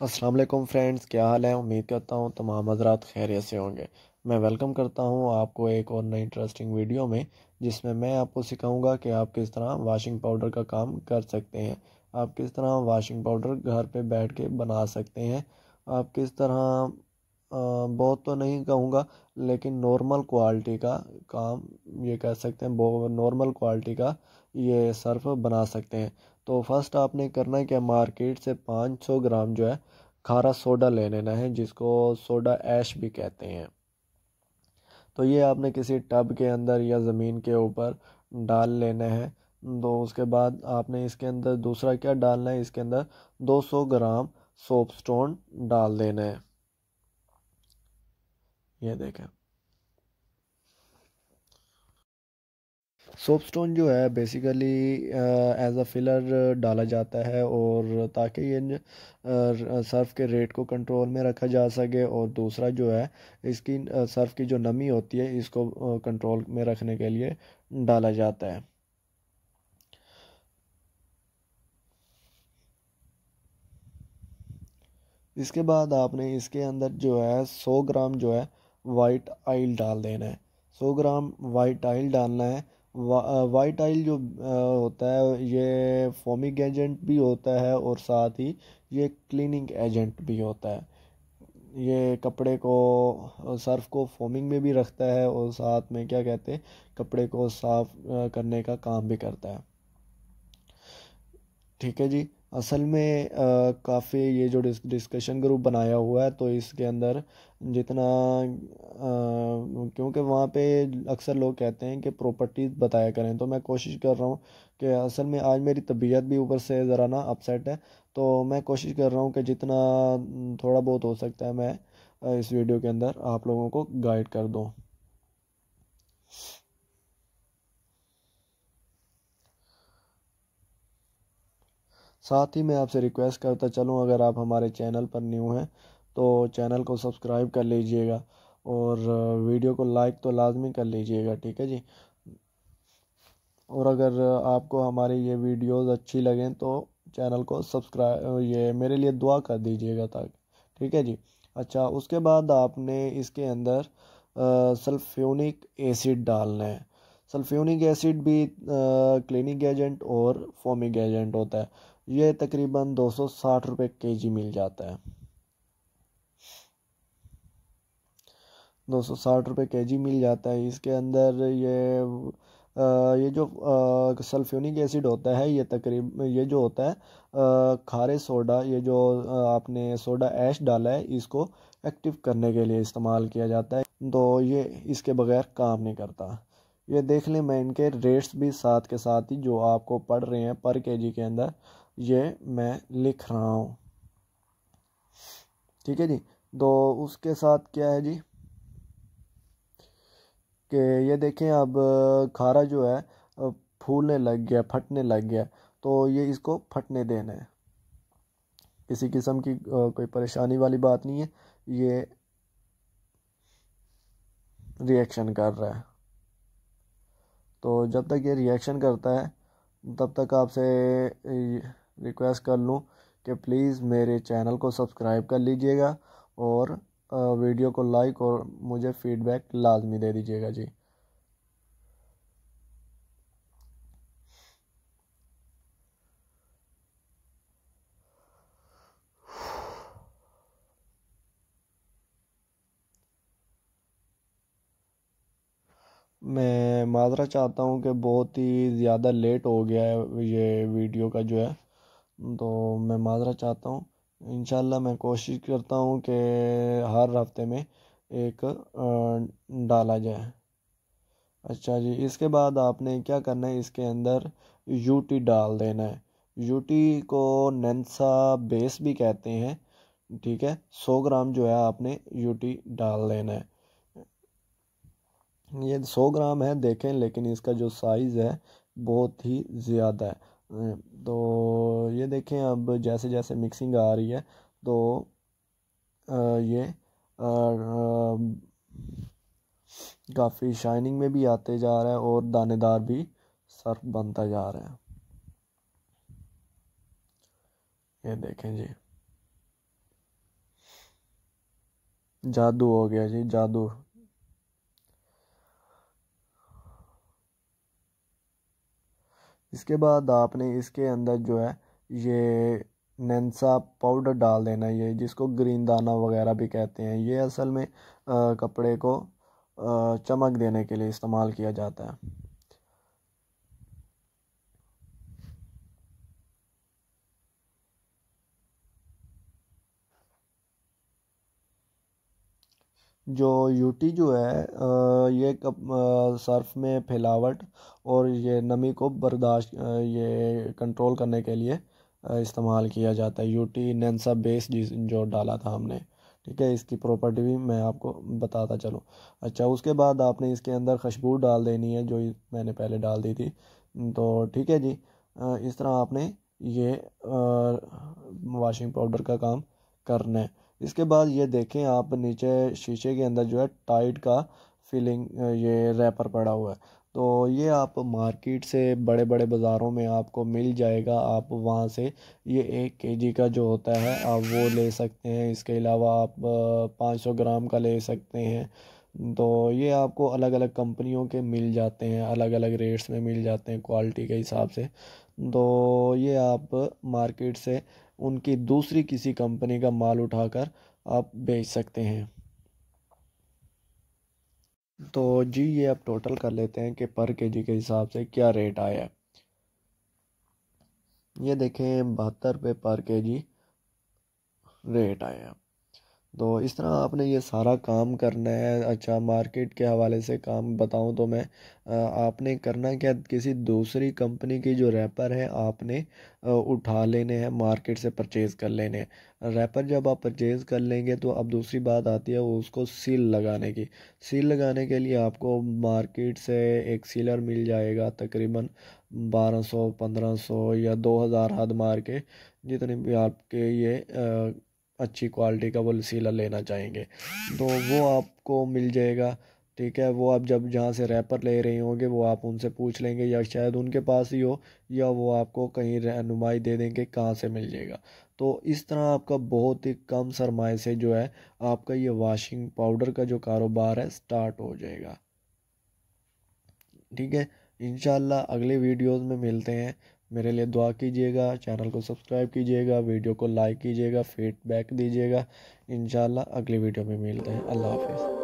वालेकुम फ्रेंड्स, क्या हाल है? उम्मीद करता हूँ तमाम हजरात खैरियत से होंगे। मैं वेलकम करता हूँ आपको एक और नई इंटरेस्टिंग वीडियो में, जिसमें मैं आपको सिखाऊँगा कि आप किस तरह वाशिंग पाउडर का काम कर सकते हैं। आप किस तरह वाशिंग पाउडर घर पे बैठ के बना सकते हैं। आप किस तरह बहुत तो नहीं कहूँगा, लेकिन नॉर्मल क्वालिटी का काम ये कह सकते हैं नॉर्मल क्वालिटी का ये सर्फ बना सकते हैं। तो फ़र्स्ट आपने करना है क्या मार्केट से 500 ग्राम जो है खारा सोडा ले लेना है, जिसको सोडा ऐश भी कहते हैं। तो ये आपने किसी टब के अंदर या ज़मीन के ऊपर डाल लेना है। तो उसके बाद आपने इसके अंदर दूसरा क्या डालना है? इसके अंदर 200 ग्राम सोप स्टोन डाल देना है। ये देखें। सोप स्टोन जो है बेसिकली एज अ फिलर डाला जाता है और ताकि ये सर्फ के रेट को कंट्रोल में रखा जा सके और दूसरा जो है, इसकी सर्फ की जो नमी होती है, इसको कंट्रोल में रखने के लिए डाला जाता है। इसके बाद आपने इसके अंदर जो है, सौ ग्राम जो है वाइट आइल डाल देना है। सौ ग्राम वाइट आइल डालना है वाइट आइल जो होता है, ये फॉमिक एजेंट भी होता है और साथ ही ये क्लीनिंग एजेंट भी होता है। ये कपड़े को सर्फ को फोमिंग में भी रखता है और साथ में क्या कहते हैं, कपड़े को साफ़ करने का काम भी करता है। ठीक है जी? असल में काफ़ी ये जो डिस्कशन ग्रुप बनाया हुआ है तो इसके अंदर जितना क्योंकि वहाँ पे अक्सर लोग कहते हैं कि प्रॉपर्टीज़ बताया करें तो मैं कोशिश कर रहा हूँ कि असल में आज मेरी तबीयत भी ऊपर से ज़रा ना अपसेट है तो मैं कोशिश कर रहा हूँ कि जितना थोड़ा बहुत हो सकता है मैं इस वीडियो के अंदर आप लोगों को गाइड कर दूँ। साथ ही मैं आपसे रिक्वेस्ट करता चलूँ, अगर आप हमारे चैनल पर न्यू हैं तो चैनल को सब्सक्राइब कर लीजिएगा और वीडियो को लाइक तो लाजमी कर लीजिएगा, ठीक है जी? और अगर आपको हमारी ये वीडियोस अच्छी लगें तो चैनल को सब्सक्राइब ये मेरे लिए दुआ कर दीजिएगा ताकि, ठीक है जी? अच्छा उसके बाद आपने इसके अंदर सल्फ्यूनिक एसिड डालना है। सल्फ्यूनिक एसिड भी क्लिनिक एजेंट और फोमिक एजेंट होता है। ये तकरीबन दो सौ साठ रुपये के जी मिल जाता है। दो सौ साठ रुपये के जी मिल जाता है। इसके अंदर ये आ, ये जो सल्फ्यूनिक एसिड होता है ये तकरीब ये जो होता है आ, खारे सोडा ये जो आपने सोडा ऐश डाला है इसको एक्टिव करने के लिए इस्तेमाल किया जाता है। तो ये इसके बगैर काम नहीं करता। ये देख लें मैं इनके रेट्स भी साथ के साथ ही जो आपको पढ़ रहे हैं पर केजी के अंदर ये मैं लिख रहा हूँ। ठीक है जी? तो उसके साथ क्या है जी? कि ये देखें, अब खारा जो है फूलने लग गया, फटने लग गया। तो ये इसको फटने देना है। किसी किस्म की कोई परेशानी वाली बात नहीं है। ये रिएक्शन कर रहा है। तो जब तक ये रिएक्शन करता है, तब तक आपसे रिक्वेस्ट कर लूँ कि प्लीज़ मेरे चैनल को सब्सक्राइब कर लीजिएगा और वीडियो को लाइक और मुझे फीडबैक लाजमी दे दीजिएगा जी। मैं माजरा चाहता हूँ कि बहुत ही ज़्यादा लेट हो गया है ये वीडियो का जो है। तो मैं माजरा चाहता हूँ। इन मैं कोशिश करता हूँ कि हर हफ़्ते में एक डाला जाए। अच्छा जी, इसके बाद आपने क्या करना है? इसके अंदर यूटी डाल देना है। यूटी को नंसा बेस भी कहते हैं, ठीक है? सौ ग्राम जो है आपने यूटी डाल देना है। ये सौ ग्राम है, देखें, लेकिन इसका जो साइज़ है बहुत ही ज़्यादा है। तो ये देखें, अब जैसे जैसे मिक्सिंग आ रही है तो ये काफ़ी शाइनिंग में भी आते जा रहा है और दानेदार भी सर्फ बनता जा रहा है। ये देखें जी। जादू हो गया जी, जादू। इसके बाद आपने इसके अंदर जो है ये नेंसा पाउडर डाल देना ये जिसको ग्रीन दाना वगैरह भी कहते हैं। ये असल में आ, कपड़े को आ, चमक देने के लिए इस्तेमाल किया जाता है। जो यूटी जो है ये कप सर्फ में फैलावट और ये नमी को बर्दाश्त ये कंट्रोल करने के लिए इस्तेमाल किया जाता है। यूटी नैन्सा बेस जिस, जो डाला था हमने, ठीक है? इसकी प्रॉपर्टी भी मैं आपको बताता चलूँ। अच्छा उसके बाद आपने इसके अंदर खुशबू डाल देनी है, जो मैंने पहले डाल दी थी। तो ठीक है जी इस तरह आपने ये वॉशिंग पाउडर का काम करना है। इसके बाद ये देखें, आप नीचे शीशे के अंदर जो है टाइट का फिलिंग ये रैपर पड़ा हुआ है। तो ये आप मार्केट से बड़े बड़े बाज़ारों में आपको मिल जाएगा। आप वहाँ से ये एक केजी का जो होता है, आप वो ले सकते हैं। इसके अलावा आप पाँच सौ ग्राम का ले सकते हैं। तो ये आपको अलग अलग कंपनियों के मिल जाते हैं अलग अलग रेट्स में मिल जाते हैं क्वालिटी के हिसाब से। तो ये आप मार्केट से उनकी दूसरी किसी कंपनी का माल उठाकर आप बेच सकते हैं। तो जी, ये आप टोटल कर लेते हैं कि पर केजी के हिसाब से क्या रेट आया ये देखें, बहत्तर रुपये पर केजी रेट आया तो इस तरह आपने ये सारा काम करना है। अच्छा मार्केट के हवाले से काम बताऊँ तो मैं आपने करना क्या? किसी दूसरी कंपनी की जो रैपर है, आपने उठा लेने हैं मार्केट से परचेज़ कर लेने हैं। रैपर जब आप परचेज़ कर लेंगे तो अब दूसरी बात आती है वो उसको सील लगाने की। सील लगाने के लिए आपको मार्केट से एक सीलर मिल जाएगा तकरीबन बारह सौ, पंद्रह सौ या दो हज़ार हद मार के, जितने भी आपके ये अच्छी क्वालिटी का वो सीलर लेना चाहेंगे। तो वो आपको मिल जाएगा, ठीक है? वो आप जब जहाँ से रैपर ले रहे होंगे, वो आप उनसे पूछ लेंगे या शायद उनके पास ही हो, या वो आपको कहीं रहनुमाई दे देंगे कहाँ से मिल जाएगा। तो इस तरह आपका बहुत ही कम सरमाए से जो है, आपका ये वाशिंग पाउडर का जो कारोबार है स्टार्ट हो जाएगा। ठीक है? इन अगले वीडियोज़ में मिलते हैं। मेरे लिए दुआ कीजिएगा, चैनल को सब्सक्राइब कीजिएगा, वीडियो को लाइक कीजिएगा, फीडबैक दीजिएगा। इन अगली वीडियो में मिलते हैं। अल्लाह हाफिज़।